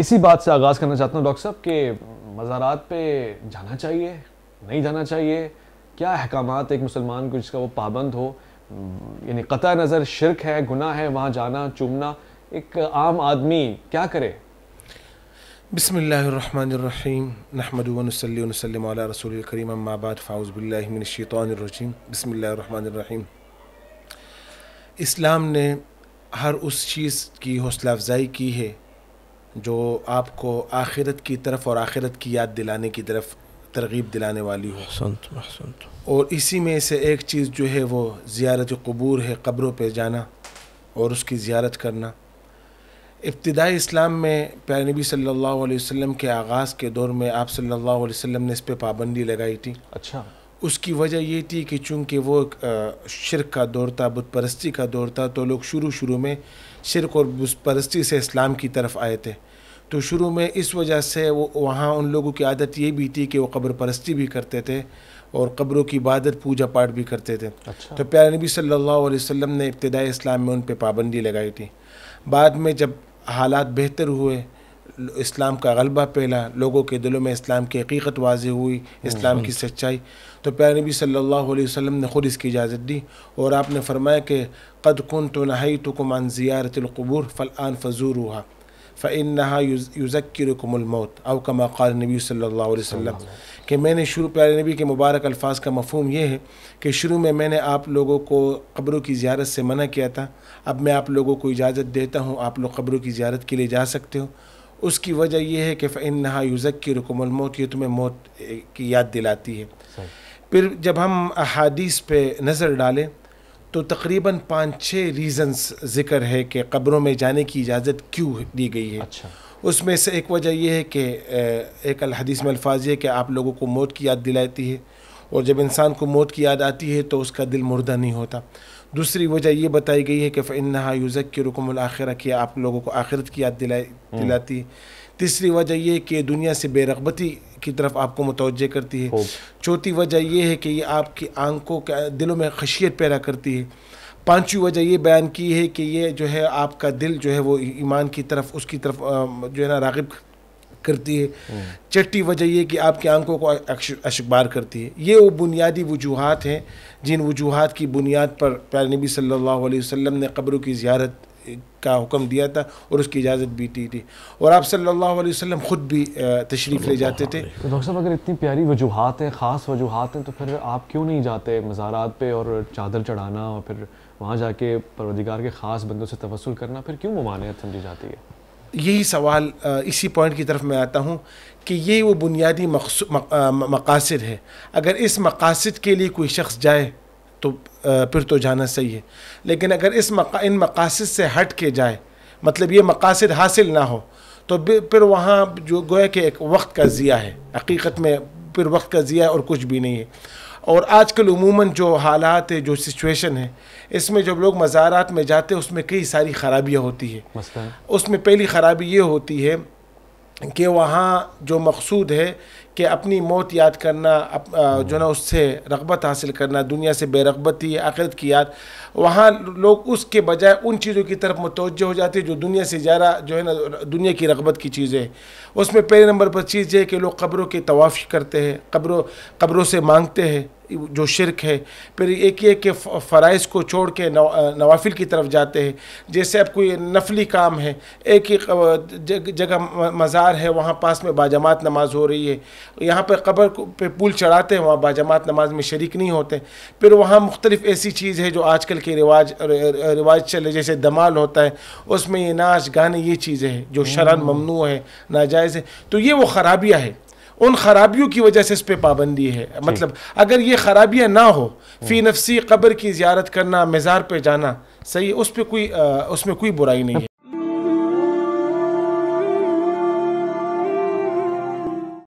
इसी बात से आगाज़ करना चाहता हूँ, डॉक्टर साहब, कि मज़ारात पे जाना चाहिए, नहीं जाना चाहिए, क्या अहकाम एक मुसलमान को जिसका वो पाबंद हो? यानी कता नज़र शिरक है, गुनाह है, वहाँ जाना, चूमना, एक आम आदमी क्या करे? बसमीम नहमदनसलम रसूल करीम अम्माबाद फ़ाउज़बिल्लिनशैतरजीम बसमीम इस्लाम ने हर उस चीज़ की हौसला अफजाई की है जो आपको आखिरत की तरफ़ और आखिरत की याद दिलाने की तरफ़ तरगीब दिलाने वाली हो। और इसी में से एक चीज़ जो है वो ज़ियारत कबूर है कब्रों पे जाना और उसकी ज़ियारत करना। इब्तदाई इस्लाम में प्यारे नबी सल्लल्लाहु अलैहि वसल्लम के आगाज़ के दौर में आप सल्लल्लाहु अलैहि वसल्लम ने इस पर पाबंदी लगाई थी। अच्छा। उसकी वजह ये थी कि चूँकि वो शिरक का दौर था बुत परस्ती का दौर था तो लोग शुरू शुरू में शिरक और बुत परस्ती से इस्लाम की तरफ़ आए थे। तो शुरू में इस वजह से वो वहाँ उन लोगों की आदत ये भी थी कि वो कब्र परस्ती भी करते थे और कब्रों की इबादत पूजा पाठ भी करते थे। अच्छा। तो प्यारे नबी सल्लल्लाहु अलैहि वसल्लम ने इब्तदाई इस्लाम में उन पर पाबंदी लगाई थी। बाद में जब हालात बेहतर हुए इस्लाम का गलबा पहला लोगों के दिलों में इस्लाम की हकीकत वाज हुई इस्लाम की सच्चाई। तो प्यारे नबी सल्लल्लाहु अलैहि वसल्लम ने ख़ुद इसकी इजाज़त दी और आपने फरमाया कि कद कन तो नहाई तो कुमान ज़ियारतलक़बूर फ़लान फ़जूर हुआ फ़िन्ना युज़क्रकुमौत अव कमा क़ाल नबी वसल्लम। कि मैंने शुरू प्यारे नबी के मुबारक अल्फाज का मफहम यह है कि शुरू में मैंने आप लोगों को कब्रों की ज़्यारत से मना किया था। अब मैं आप लोगों को इजाज़त देता हूँ आप लोग कब्रों की ज़्यारत के लिए जा सकते हो। उसकी वजह यह है कि फ़िन्ना युज़क्रकुमौत ये तुम्हें मौत की याद दिलाती है। फिर जब हम अहादीस पे नज़र डालें तो तकरीबन पाँच छः रीज़न्स ज़िक्र है कि कब्रों में जाने की इजाज़त क्यों दी गई है। अच्छा। उसमें से एक वजह यह है कि एक हदीस में अल्फाज है कि आप लोगों को मौत की याद दिलाती है। और जब इंसान को मौत की याद आती है तो उसका दिल मुर्दा नहीं होता। दूसरी वजह यह बताई गई है कि फ़िन्ना यूज़क के रुकम आखिर कि आप लोगों को आखिरत की याद दिलाई दिलाती है। तीसरी वजह यह कि दुनिया से बेरगबती की तरफ़ आपको मुतवजह करती है। चौथी वजह यह है कि ये आपकी आँखों के दिलों में खशियत पैदा करती है। पांचवी वजह ये बयान की है कि ये जो है आपका दिल जो है वो ईमान की तरफ़ उसकी तरफ़ जो है ना रागब करती है। छठी वजह यह कि आपकी आँखों को अशबार करती है। ये वो बुनियादी वजूहत हैं जिन वजूहत की बुनियाद पर प्यारे नबी सल्लल्लाहु अलैहि वसल्लम ने कब्रों की ज्यारत का हुक्म दिया था और उसकी इजाज़त भी दी थी। और आप सल्लल्लाहु अलैहि वसल्लम ख़ुद भी तशरीफ़ ले जाते थे। तो डॉक्टर साहब अगर इतनी प्यारी वजूहत हैं ख़ास वजूहत हैं तो फिर आप क्यों नहीं जाते मज़ारात पे और चादर चढ़ाना और फिर वहाँ जाके परवदिगार के ख़ास बंदों से तवसल करना? फिर क्यों ममानियत समझी जाती है? यही सवाल इसी पॉइंट की तरफ़ मैं आता हूँ कि ये वो बुनियादी मकासद है। अगर इस मकासद के लिए कोई शख्स जाए तो फिर तो जाना सही है। लेकिन अगर इस मका, इन मकासद से हट के जाए मतलब ये मकासद हासिल ना हो तो फिर वहाँ जो, गोया कि एक वक्त का ज़िया है। हकीकत में फिर वक्त का ज़िया और कुछ भी नहीं है। और आजकल उमूमन जो हालात है जो सिचुएशन है इसमें जब लोग मज़ारात में जाते हैं उसमें कई सारी ख़राबियाँ होती है। उसमें पहली ख़राबी ये होती है कि वहाँ जो मकसूद है कि अपनी मौत याद करना अप, जो ना उससे रगबत हासिल करना दुनिया से बेरगबती आखिरत की याद। वहाँ लोग उसके बजाय उन चीज़ों की तरफ़ मुतवजह हो जाते हैं जो दुनिया से ज़्यादा जो है ना दुनिया की रगबत की चीज़ें उसमें पहले नंबर पर चीज़ है कि लोग कब्रों की तवाफ़ करते हैं कब्रों कब्रों से मांगते हैं जो शिरक है। फिर एक ये कि फ़राइज़ को छोड़ के नवाफिल की तरफ़ जाते हैं जैसे अब कोई नफली काम है एक ही जगह मज़ार है वहाँ पास में बाजमात नमाज़ हो रही है। यहाँ पर कब्र पे पुल चढ़ाते हैं वहाँ बाजमात नमाज़ में शरीक नहीं होते। फिर वहाँ मुख्तलिफ़ ऐसी चीज़ है जो आजकल के रिवाज रिवाज चले जैसे दमाल होता है उसमें ये नाच गाने ये चीज़ें हैं जो शरण ममनू है नाजायज़ है। तो ये वो ख़राबियाँ है। उन खराबियों की वजह से इस पर पाबंदी है। मतलब अगर ये खराबियाँ ना हो फ़ी नफसी कब्र की जियारत करना मज़ार पर जाना सही उस पर कोई उसमें कोई बुराई नहीं है।